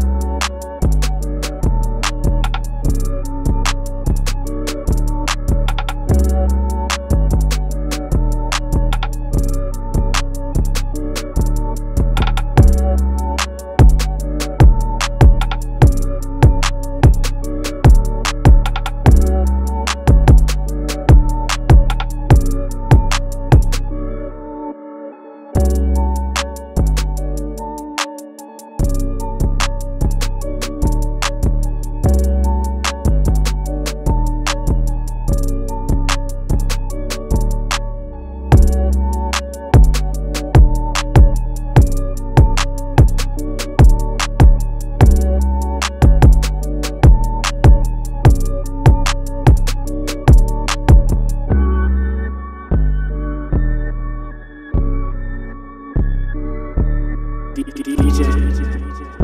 Bye. DJ. DJ.